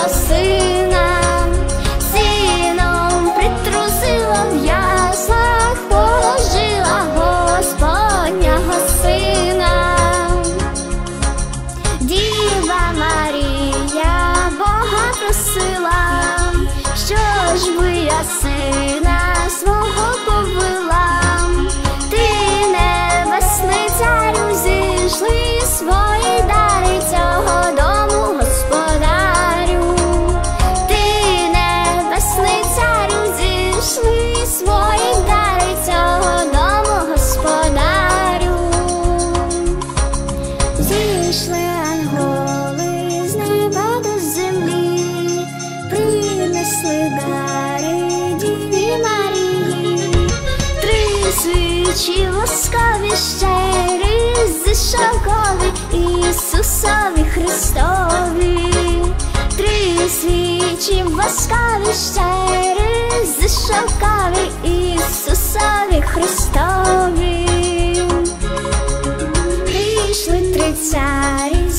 свого сина, сином притрусила в яслах, положила Господнього сина, Діва Марія Бога просила, що ж ви я сина свого. Зійшли анголи з неба до землі, принесли дари Діві Марії, три свічі воскові щирі, зішовкові Ісусові Христові, три свічі воскові щирі, lugares.